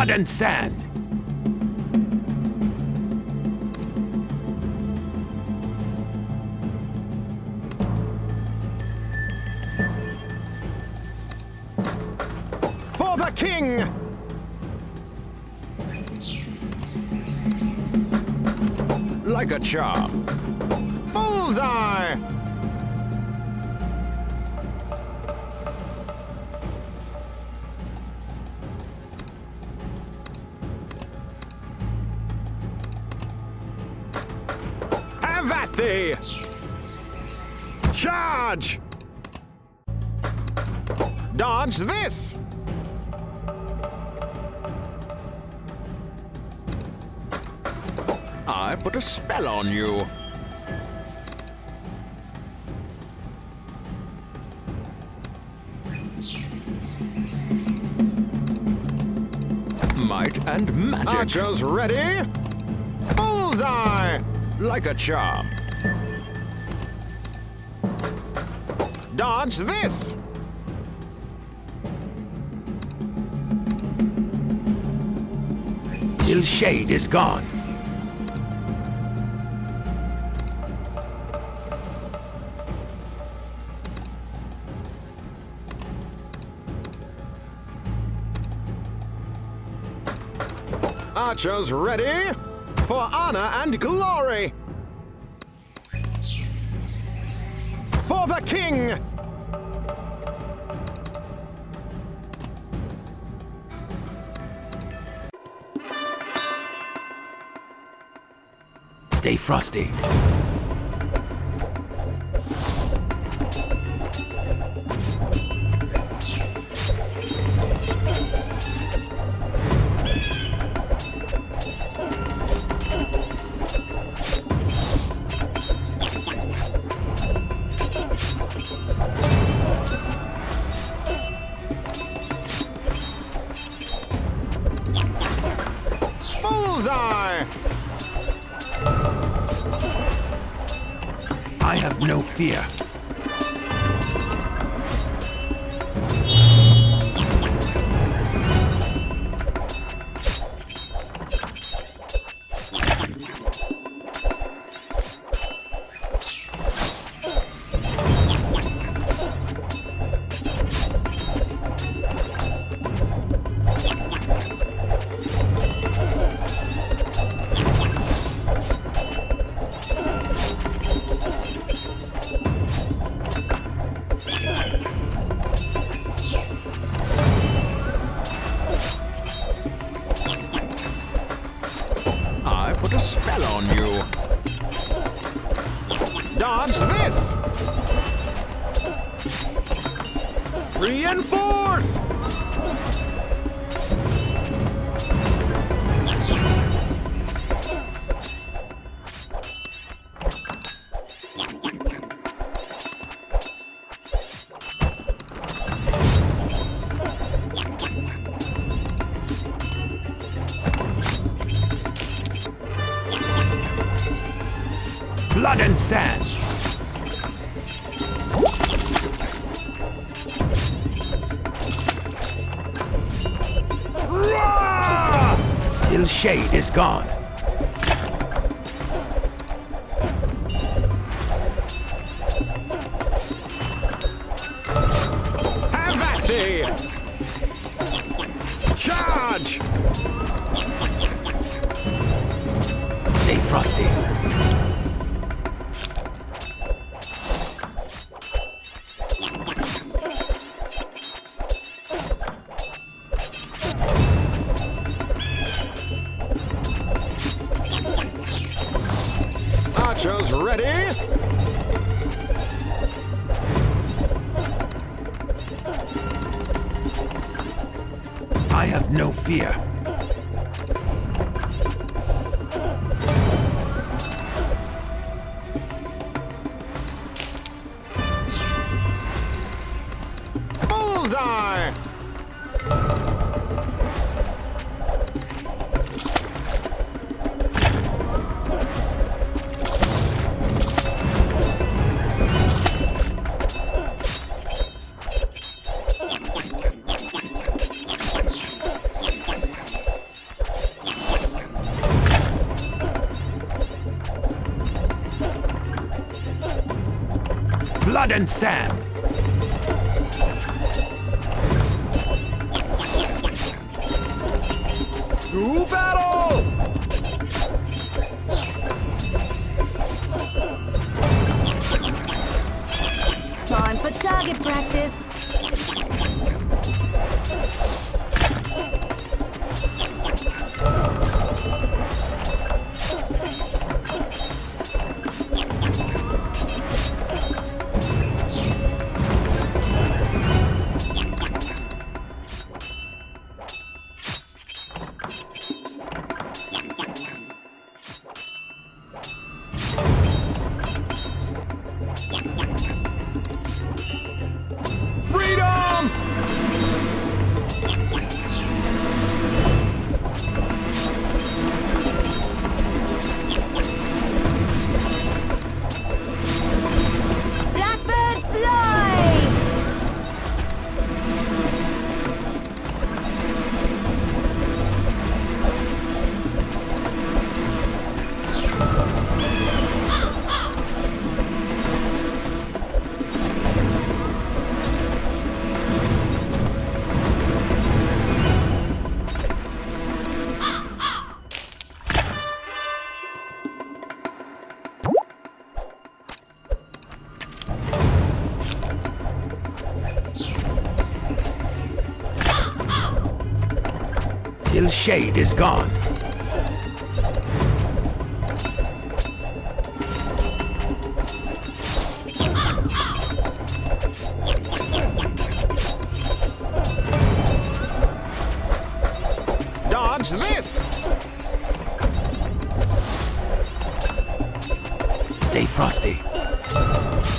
Blood and sand. For the king! Like a charm. Bullseye! Dodge this! I put a spell on you. Might and magic. Archers ready? Bullseye! Like a charm. Dodge this! Till shade is gone. Archers ready? For honor and glory! For the king! Stay frosty. Have And sand. Till shade is gone. bullseye! blood and sand. to battle! shade is gone. Dodge this! Stay frosty.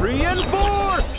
Reinforce!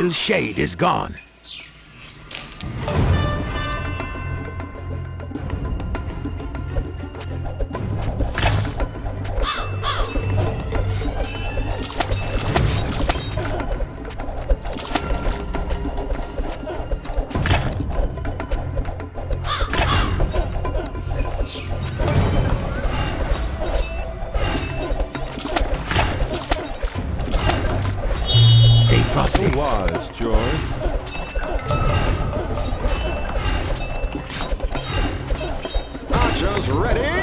His shade is gone. Ready?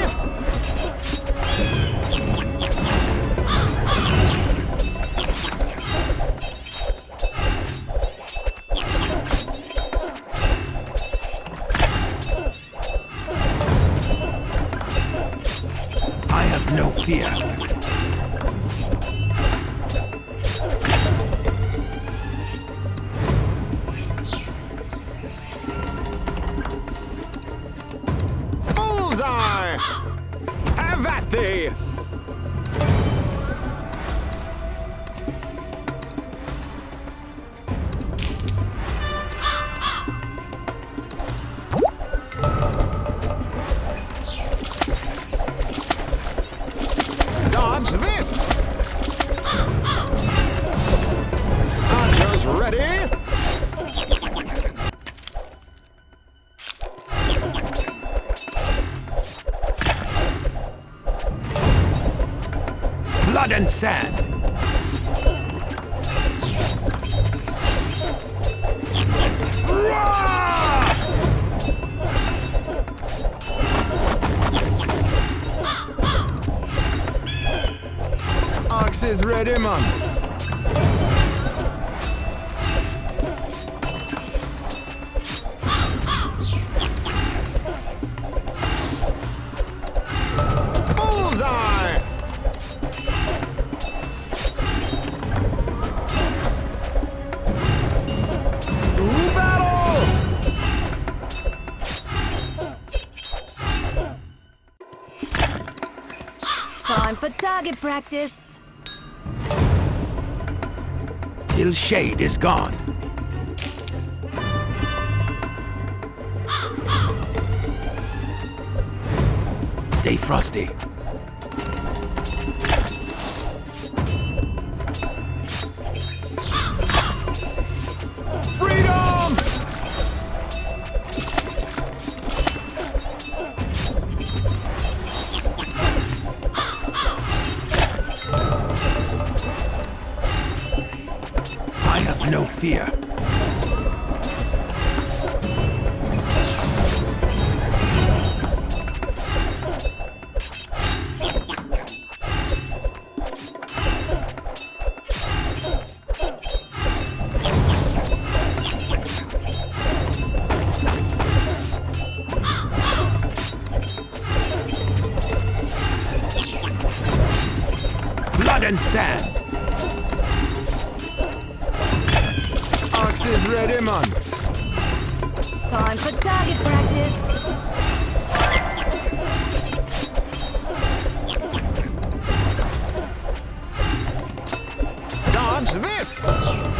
is ready, man. Time for target practice. until Shade is gone. Stay frosty. this?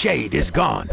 shade is gone.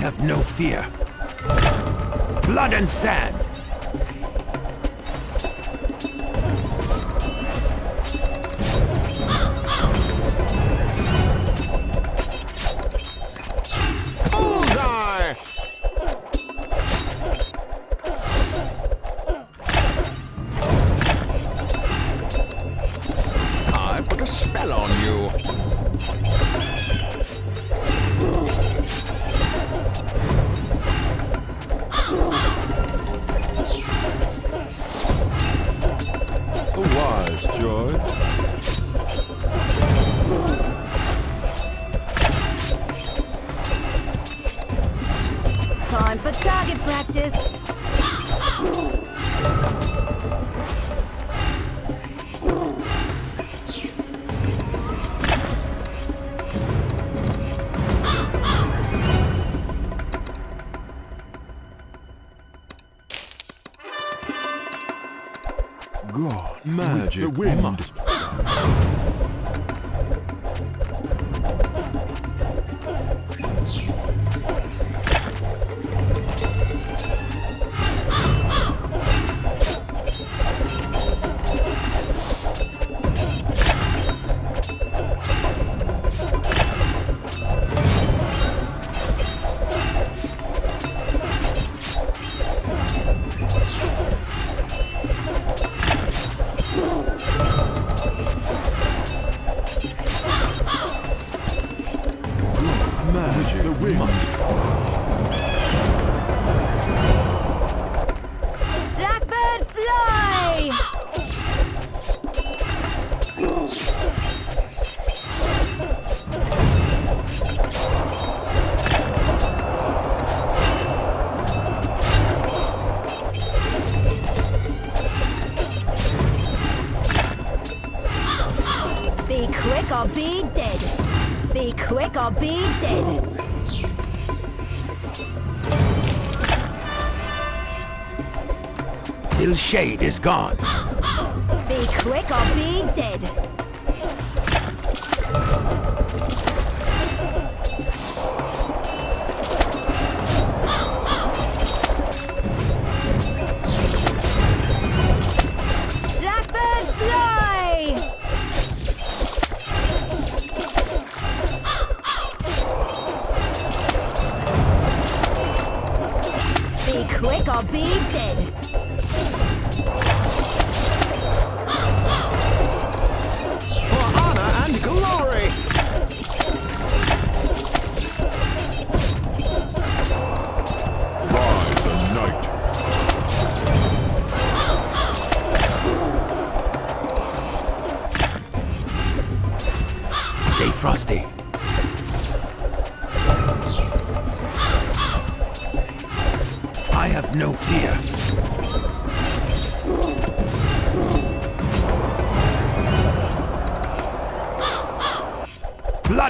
have no fear. Blood and sand! shade is gone. be quick or be dead.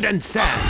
mud and sand.